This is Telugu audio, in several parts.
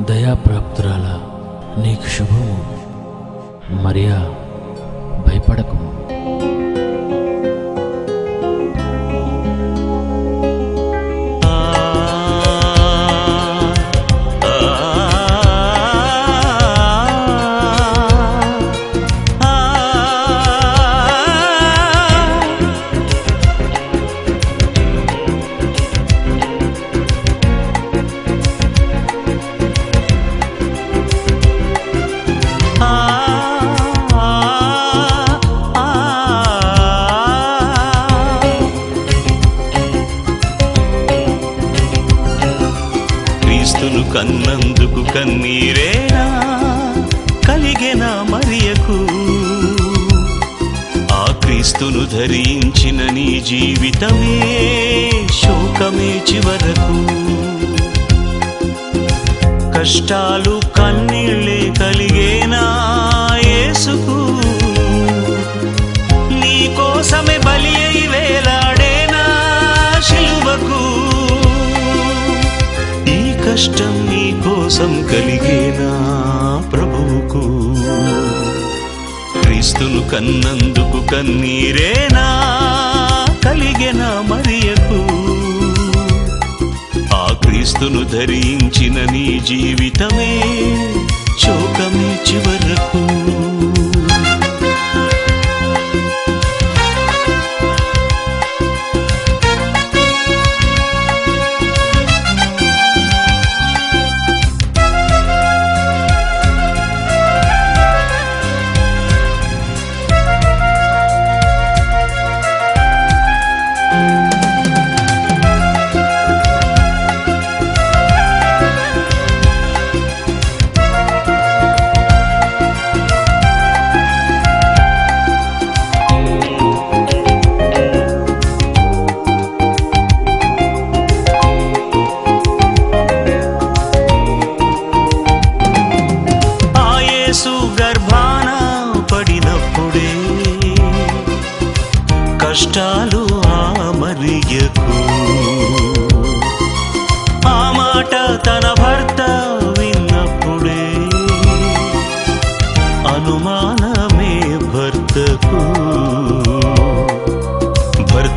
దయాప్రాప్తురాల నీకు శుభము. మరియా భయపడకము కన్నందుకు కన్నీరేనా? కలిగెన మరియకు. ఆ క్రీస్తును ధరించిన నీ జీవితమే శోకమే చివరకు. కష్టాలు కన్నీళ్ళే కలిగేనా? కష్టం నీ కోసం కలిగేనా ప్రభువుకు? క్రీస్తును కన్నందుకు కన్నీరేనా కలిగేనా మరియకు? ఆ క్రీస్తును ధరించిన నీ జీవితమే శోకమే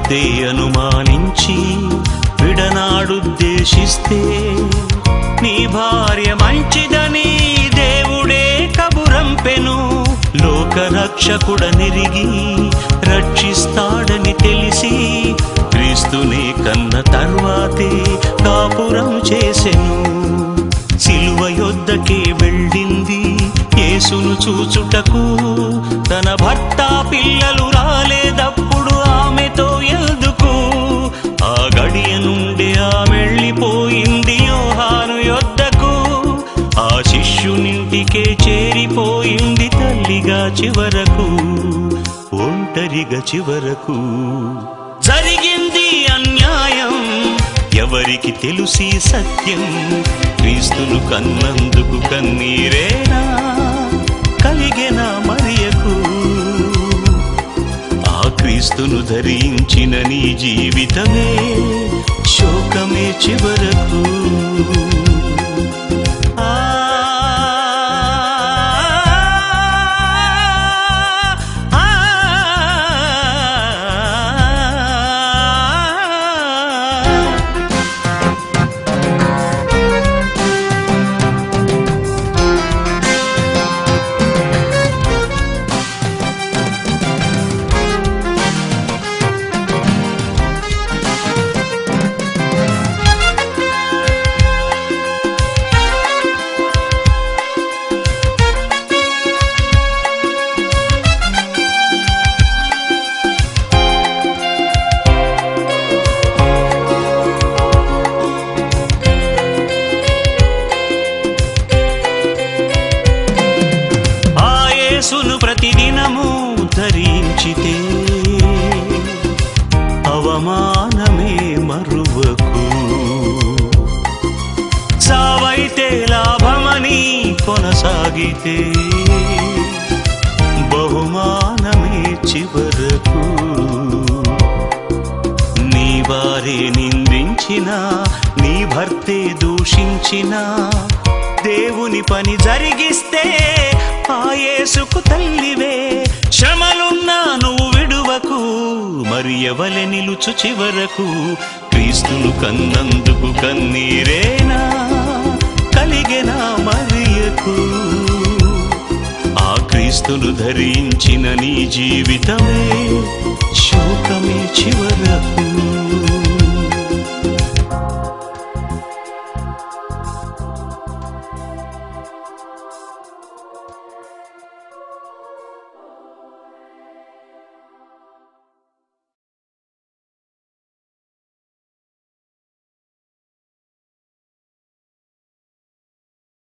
భర్తే అనుమానించి విడనాడుద్దేశిస్తే నీ భార్య మంచిదని దేవుడే కబురంపెను లోకరక్షకుడనిరిగి రక్షిస్తాడని తెలిసి క్రీస్తునే కన్న తర్వాతే కాపురం చేసెను. సిలువ యొద్దకే వెళ్ళింది యేసును చూచుటకు తన భర్త పిల్లలు చివరకు ఒంటరిగా చివరకు. జరిగింది అన్యాయం ఎవరికి తెలుసి సత్యం? క్రీస్తును కన్నందుకు కన్నీరేనా? కలిగిన మరియకు? ఆ క్రీస్తును ధరించిన నీ జీవితమే శోకమే చివరకు. సమానమే మరువకు. సావైతే లాభమని కొనసాగితే బహుమానమే చివరకు. నీ వారే నిందించిన నీ భర్తే దూషించిన దేవుని పని జరిగిస్తే ఆ యేసుకు తల్లివే. క్షమలున్నా నువ్వు విడువకు మరి ఎవలె నిలుచు చివరకు క్రీస్తును కన్నందుకు కన్నీరేనా? కలిగెనా మరియకు. ఆ క్రీస్తును ధరించిన నీ జీవితమే శోకమే చివరి